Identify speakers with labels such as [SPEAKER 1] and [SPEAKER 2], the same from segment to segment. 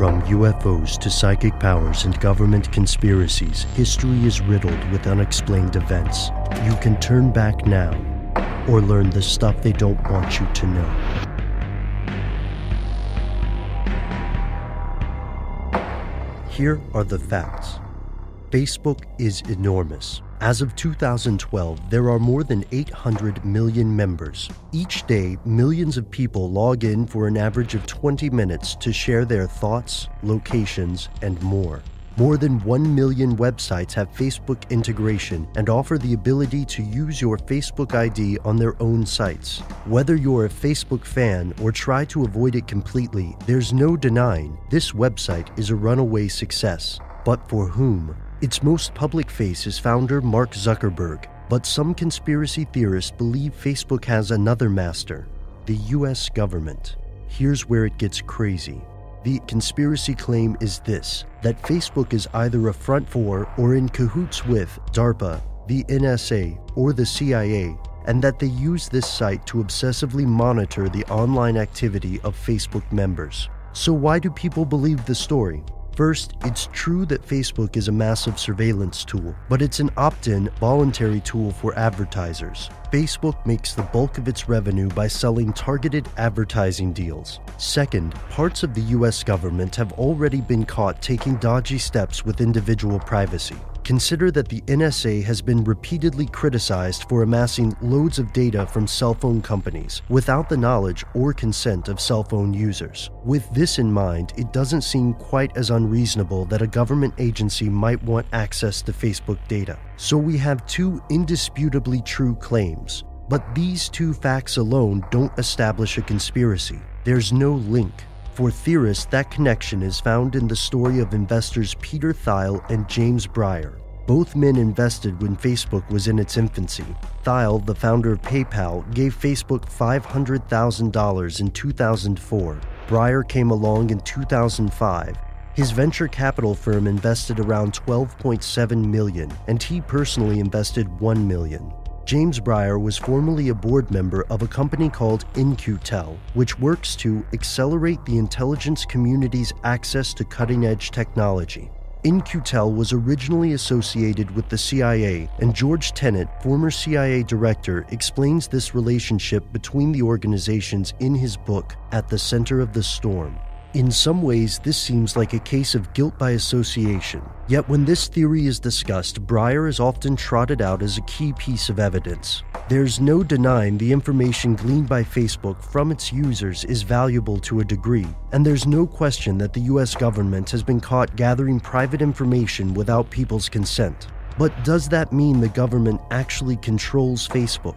[SPEAKER 1] From UFOs to psychic powers and government conspiracies, history is riddled with unexplained events. You can turn back now or learn the stuff they don't want you to know. Here are the facts Facebook is enormous. As of 2012, there are more than 800 million members. Each day, millions of people log in for an average of 20 minutes to share their thoughts, locations, and more. More than 1 million websites have Facebook integration and offer the ability to use your Facebook ID on their own sites. Whether you're a Facebook fan or try to avoid it completely, there's no denying this website is a runaway success. But for whom? Its most public face is founder Mark Zuckerberg, but some conspiracy theorists believe Facebook has another master the US government. Here's where it gets crazy. The conspiracy claim is this that Facebook is either a front for or in cahoots with DARPA, the NSA, or the CIA, and that they use this site to obsessively monitor the online activity of Facebook members. So, why do people believe the story? First, it's true that Facebook is a massive surveillance tool, but it's an opt in, voluntary tool for advertisers. Facebook makes the bulk of its revenue by selling targeted advertising deals. Second, parts of the US government have already been caught taking dodgy steps with individual privacy. Consider that the NSA has been repeatedly criticized for amassing loads of data from cell phone companies without the knowledge or consent of cell phone users. With this in mind, it doesn't seem quite as unreasonable that a government agency might want access to Facebook data. So we have two indisputably true claims. But these two facts alone don't establish a conspiracy. There's no link. For theorists, that connection is found in the story of investors Peter Thiel and James Breyer. Both men invested when Facebook was in its infancy. Thiel, the founder of PayPal, gave Facebook $500,000 in 2004. Breyer came along in 2005. His venture capital firm invested around 12.7 million, and he personally invested 1 million. James Breyer was formerly a board member of a company called In-Q-Tel, which works to accelerate the intelligence community's access to cutting edge technology. In-Q-Tel was originally associated with the CIA, and George Tenet, former CIA director, explains this relationship between the organizations in his book, At the Center of the Storm. In some ways, this seems like a case of guilt by association. Yet, when this theory is discussed, Breyer is often trotted out as a key piece of evidence. There's no denying the information gleaned by Facebook from its users is valuable to a degree, and there's no question that the US government has been caught gathering private information without people's consent. But does that mean the government actually controls Facebook?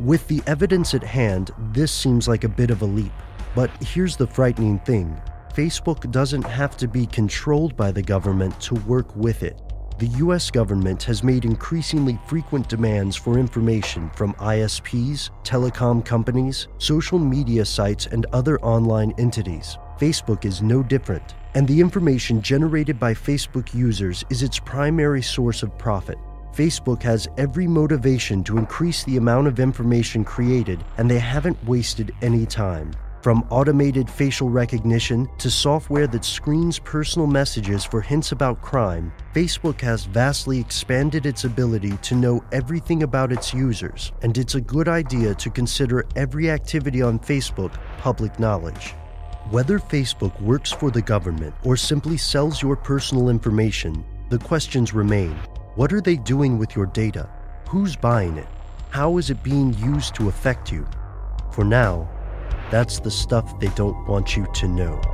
[SPEAKER 1] With the evidence at hand, this seems like a bit of a leap. But here's the frightening thing Facebook doesn't have to be controlled by the government to work with it. The US government has made increasingly frequent demands for information from ISPs, telecom companies, social media sites, and other online entities. Facebook is no different, and the information generated by Facebook users is its primary source of profit. Facebook has every motivation to increase the amount of information created, and they haven't wasted any time. From automated facial recognition to software that screens personal messages for hints about crime, Facebook has vastly expanded its ability to know everything about its users, and it's a good idea to consider every activity on Facebook public knowledge. Whether Facebook works for the government or simply sells your personal information, the questions remain. What are they doing with your data? Who's buying it? How is it being used to affect you? For now, that's the stuff they don't want you to know.